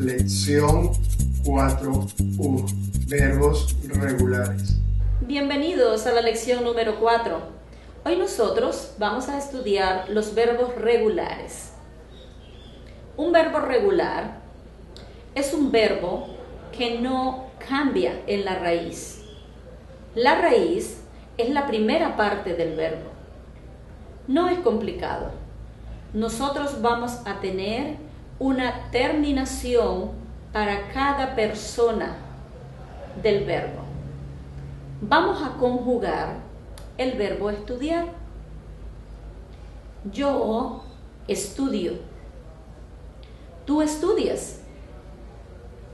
Lección 4.1 Verbos regulares. Bienvenidos a la lección número 4. Hoy nosotros vamos a estudiar los verbos regulares. Un verbo regular es un verbo que no cambia en la raíz. La raíz es la primera parte del verbo. No es complicado. Nosotros vamos a tener una terminación para cada persona del verbo. Vamos a conjugar el verbo estudiar. Yo estudio. Tú estudias.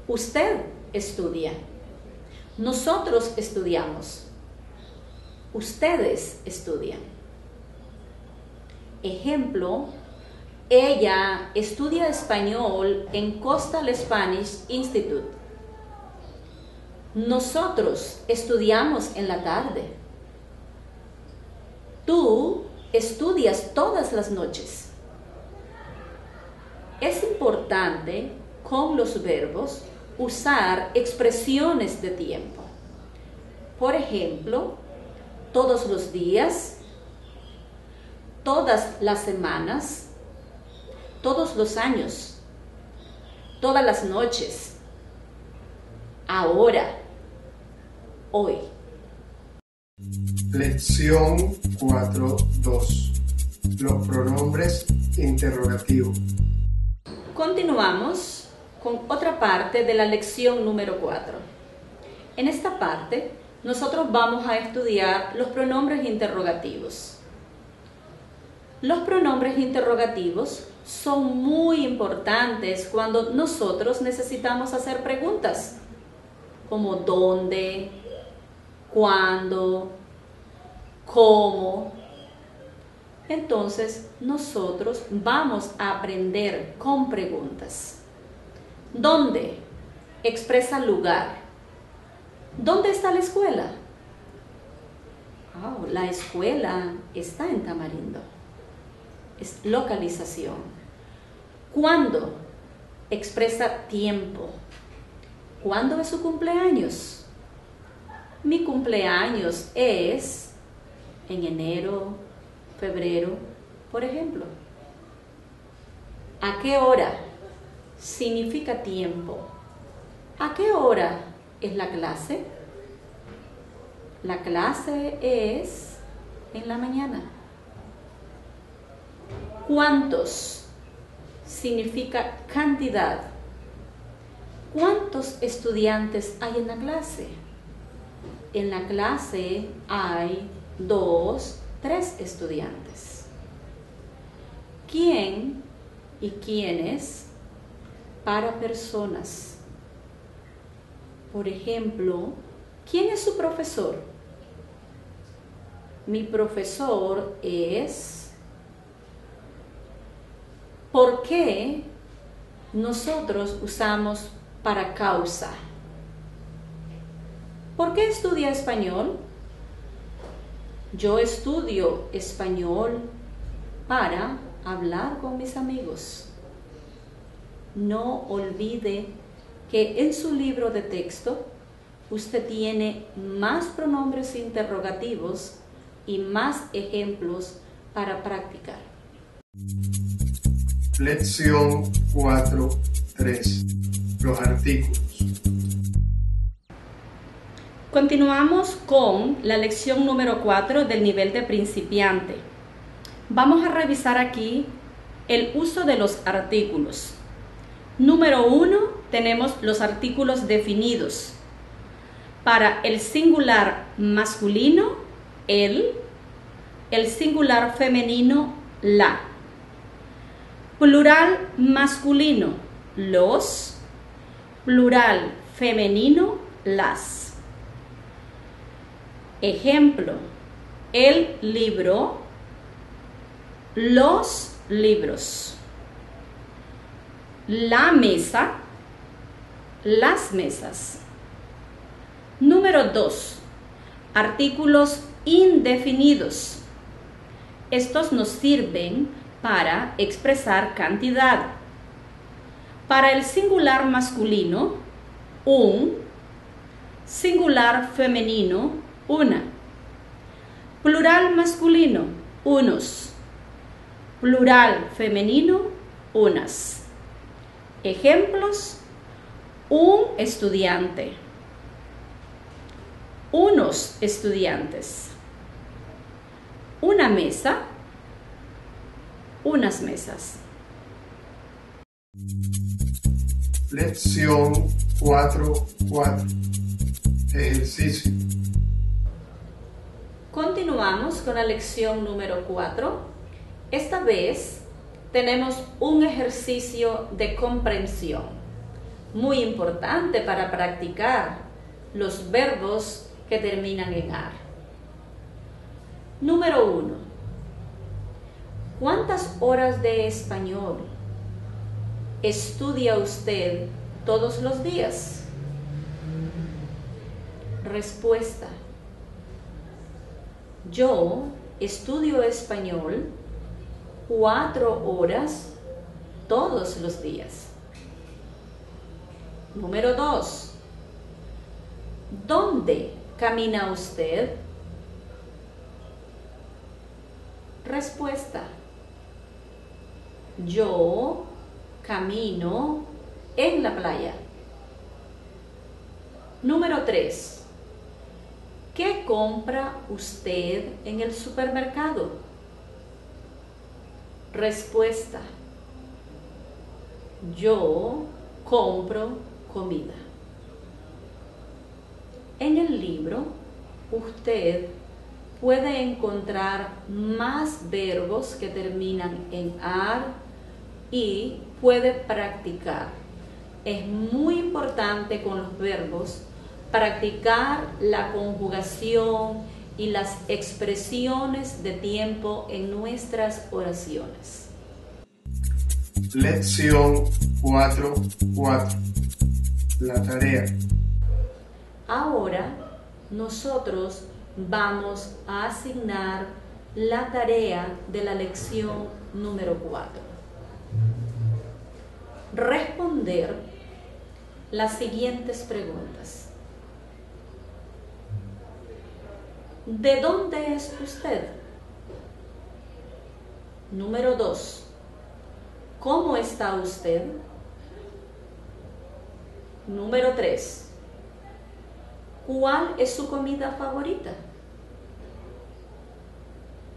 Usted estudia. Nosotros estudiamos. Ustedes estudian. Ejemplo, ella estudia español en Coastal Spanish Institute. Nosotros estudiamos en la tarde. Tú estudias todas las noches. Es importante con los verbos usar expresiones de tiempo. Por ejemplo, todos los días, todas las semanas, todos los años, todas las noches, ahora, hoy. Lección 4.2 Los pronombres interrogativos. Continuamos con otra parte de la lección número 4. En esta parte, nosotros vamos a estudiar los pronombres interrogativos. Los pronombres interrogativos son muy importantes cuando nosotros necesitamos hacer preguntas como dónde, cuándo, cómo. Entonces nosotros vamos a aprender con preguntas. ¿Dónde? Expresa lugar. ¿Dónde está la escuela? Oh, la escuela está en Tamarindo. Es localización. ¿Cuándo? Expresa tiempo. ¿Cuándo es su cumpleaños? Mi cumpleaños es en enero, febrero, por ejemplo. ¿A qué hora? Significa tiempo. ¿A qué hora es la clase? La clase es en la mañana. ¿Cuántos? significa cantidad. ¿Cuántos estudiantes hay en la clase? En la clase hay dos, tres estudiantes. ¿Quién y quiénes? Para personas. Por ejemplo, ¿quién es su profesor? Mi profesor es ¿Por qué nosotros usamos para causa? ¿Por qué estudia español? Yo estudio español para hablar con mis amigos. No olvide que en su libro de texto usted tiene más pronombres interrogativos y más ejemplos para practicar. Lección 4.3 Los artículos. Continuamos con la lección número 4 del nivel de principiante. Vamos a revisar aquí el uso de los artículos. Número 1 tenemos los artículos definidos. Para el singular masculino, el, el singular femenino, la Plural masculino, los. Plural femenino, las. Ejemplo, el libro, los libros. La mesa, las mesas. Número 2. Artículos indefinidos. Estos nos sirven para expresar cantidad. Para el singular masculino, un. Singular femenino, una. Plural masculino, unos. Plural femenino, unas. Ejemplos, un estudiante. Unos estudiantes. Una mesa. Unas mesas. Lección 4.4. Ejercicio. Continuamos con la lección número 4. Esta vez tenemos un ejercicio de comprensión muy importante para practicar los verbos que terminan en ar. Número 1. ¿Cuántas horas de español estudia usted todos los días? Respuesta. Yo estudio español cuatro horas todos los días. Número dos. ¿Dónde camina usted? Respuesta. Yo camino en la playa. Número 3. ¿Qué compra usted en el supermercado? Respuesta. Yo compro comida. En el libro usted puede encontrar más verbos que terminan en ar y puede practicar. Es muy importante con los verbos practicar la conjugación y las expresiones de tiempo en nuestras oraciones. Lección 4.4. La tarea. Ahora nosotros vamos a asignar la tarea de la lección número 4. Responder las siguientes preguntas. ¿De dónde es usted? Número 2. ¿Cómo está usted? Número 3. ¿Cuál es su comida favorita?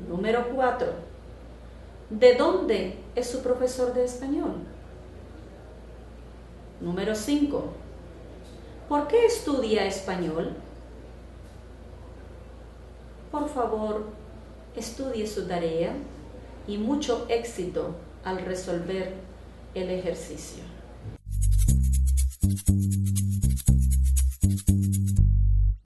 Número 4. ¿De dónde es su profesor de español? Número 5. ¿Por qué estudia español? Por favor, estudie su tarea y mucho éxito al resolver el ejercicio.